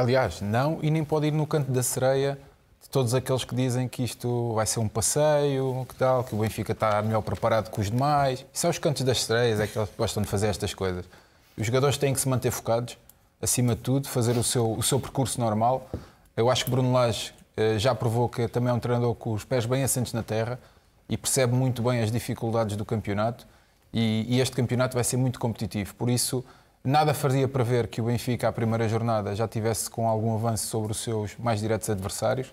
Aliás, não, e nem pode ir no canto da sereia de todos aqueles que dizem que isto vai ser um passeio, que tal, que o Benfica está melhor preparado que os demais. Isso são os cantos das sereias, é que eles gostam de fazer estas coisas. Os jogadores têm que se manter focados, acima de tudo, fazer o seu, o seu percurso normal. Eu acho que Bruno Lage eh, já provou que também é um treinador com os pés bem assentes na terra e percebe muito bem as dificuldades do campeonato. E, e este campeonato vai ser muito competitivo. Por isso, nada fazia prever que o Benfica, à primeira jornada, já tivesse com algum avanço sobre os seus mais diretos adversários.